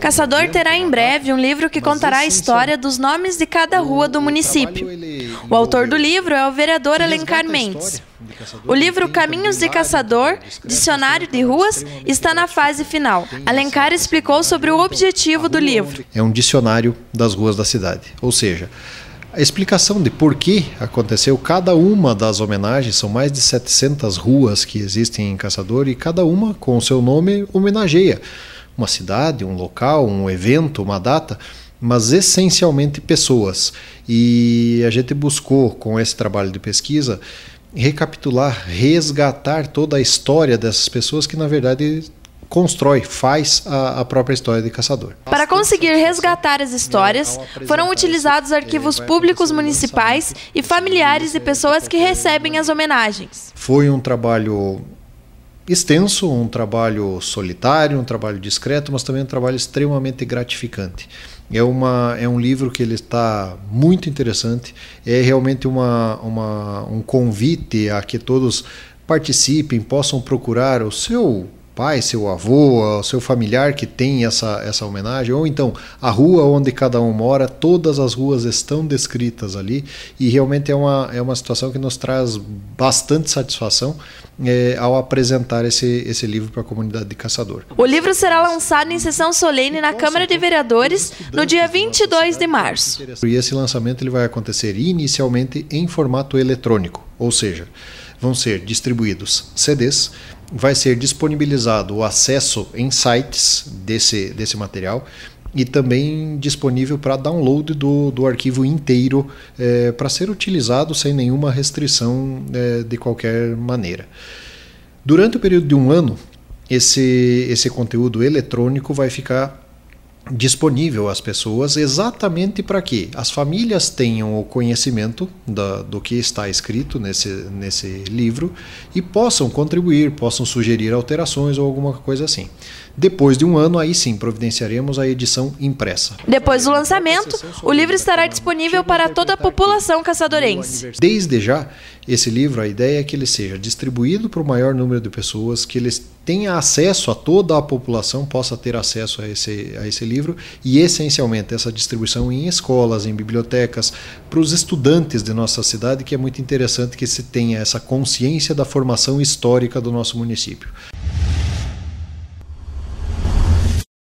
Caçador terá em breve um livro que contará a história dos nomes de cada rua do município. O autor do livro é o vereador Alencar Mendes. O livro Caminhos de Caçador, Dicionário de Ruas, está na fase final. Alencar explicou sobre o objetivo do livro. É um dicionário das ruas da cidade, ou seja, a explicação de por que aconteceu cada uma das homenagens, são mais de 700 ruas que existem em Caçador e cada uma com o seu nome homenageia uma cidade, um local, um evento, uma data, mas essencialmente pessoas. E a gente buscou com esse trabalho de pesquisa recapitular, resgatar toda a história dessas pessoas que na verdade constrói, faz a, a, própria história de caçador. Para conseguir resgatar as histórias, foram utilizados arquivos públicos municipais e familiares de pessoas que recebem as homenagens. Foi um trabalho extenso, um trabalho solitário, um trabalho discreto, mas também um trabalho extremamente gratificante. É, uma, é um livro que ele está muito interessante, é realmente uma, uma, um convite a que todos participem, possam procurar o seu pai, seu avô, seu familiar que tem essa, essa homenagem, ou então a rua onde cada um mora, todas as ruas estão descritas ali e realmente é uma, é uma situação que nos traz bastante satisfação é, ao apresentar esse, esse livro para a comunidade de Caçador. O livro será lançado em sessão solene na Câmara de Vereadores no dia 22 de março. E esse lançamento ele vai acontecer inicialmente em formato eletrônico, ou seja, vão ser distribuídos CDs, vai ser disponibilizado o acesso em sites desse, desse material e também disponível para download do, do arquivo inteiro é, para ser utilizado sem nenhuma restrição é, de qualquer maneira. Durante o período de um ano, esse, esse conteúdo eletrônico vai ficar disponível às pessoas exatamente para que as famílias tenham o conhecimento da, do que está escrito nesse, nesse livro e possam contribuir, possam sugerir alterações ou alguma coisa assim. Depois de um ano, aí sim, providenciaremos a edição impressa. Depois do lançamento, o livro estará disponível para toda a população caçadorense. Desde já, esse livro, a ideia é que ele seja distribuído para o maior número de pessoas, que eles tenha acesso a toda a população, possa ter acesso a esse, a esse livro e, essencialmente, essa distribuição em escolas, em bibliotecas, para os estudantes de nossa cidade, que é muito interessante que se tenha essa consciência da formação histórica do nosso município.